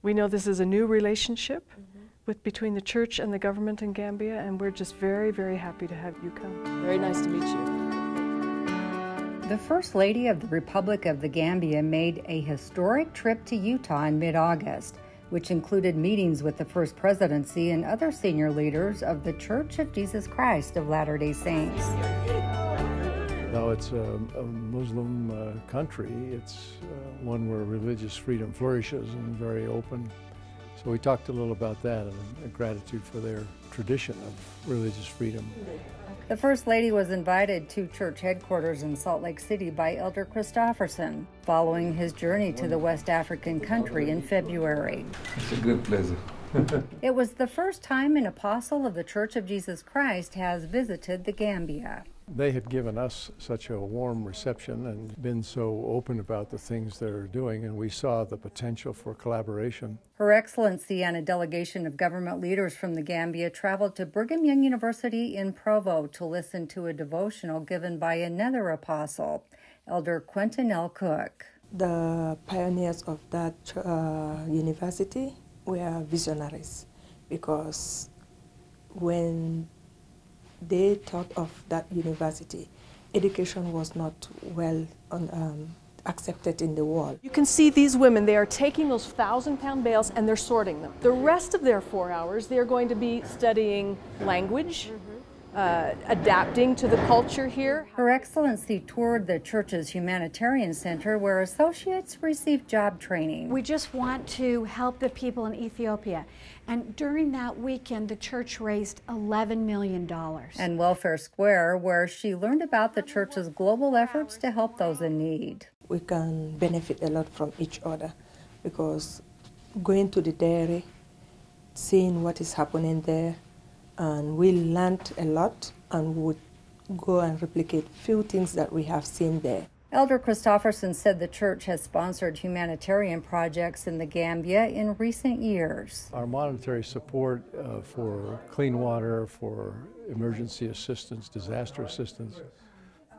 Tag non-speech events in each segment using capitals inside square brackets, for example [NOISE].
We know this is a new relationship mm -hmm. with between the church and the government in Gambia, and we're just very, very happy to have you come. Very nice to meet you. The First Lady of the Republic of the Gambia made a historic trip to Utah in mid August, which included meetings with the First Presidency and other senior leaders of the Church of Jesus Christ of Latter day Saints. Now, it's a, a Muslim uh, country. It's uh, one where religious freedom flourishes and very open. So we talked a little about that and gratitude for their tradition of religious freedom. The First Lady was invited to church headquarters in Salt Lake City by Elder Christofferson following his journey to the West African country in February. It's a good pleasure. [LAUGHS] it was the first time an apostle of the Church of Jesus Christ has visited the Gambia. They had given us such a warm reception and been so open about the things they're doing, and we saw the potential for collaboration. Her Excellency and a delegation of government leaders from the Gambia traveled to Brigham Young University in Provo to listen to a devotional given by another apostle, Elder Quentin L. Cook. The pioneers of that uh, university were visionaries because when they thought of that university, education was not well on, um, accepted in the world. You can see these women, they are taking those thousand pound bales and they're sorting them. The rest of their four hours, they're going to be studying language, uh, adapting to the culture here. Her Excellency toured the church's humanitarian center where associates receive job training. We just want to help the people in Ethiopia. And during that weekend, the church raised $11 million. And Welfare Square, where she learned about the church's global efforts to help those in need. We can benefit a lot from each other because going to the dairy, seeing what is happening there, and we learned a lot and would go and replicate few things that we have seen there. Elder Christofferson said the church has sponsored humanitarian projects in the Gambia in recent years. Our monetary support uh, for clean water, for emergency assistance, disaster assistance,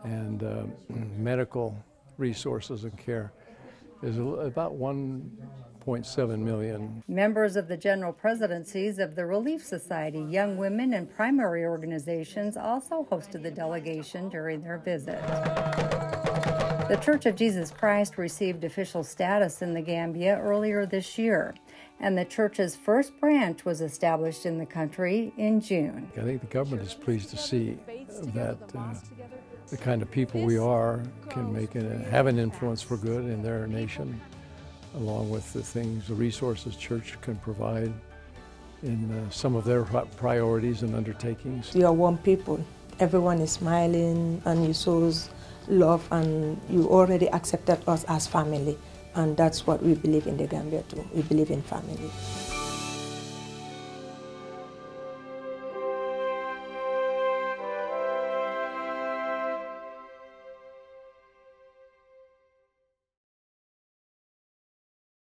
and uh, [CLEARS THROAT] medical resources and care is about 1.7 million. Members of the general presidencies of the Relief Society, Young Women, and primary organizations also hosted the delegation during their visit. The Church of Jesus Christ received official status in the Gambia earlier this year, and the church's first branch was established in the country in June. I think the government is pleased to see that uh, the kind of people we are can make a, have an influence for good in their nation, along with the things, the resources church can provide in uh, some of their priorities and undertakings. You are one people. Everyone is smiling and you show love and you already accepted us as family. And that's what we believe in the Gambia too. We believe in family.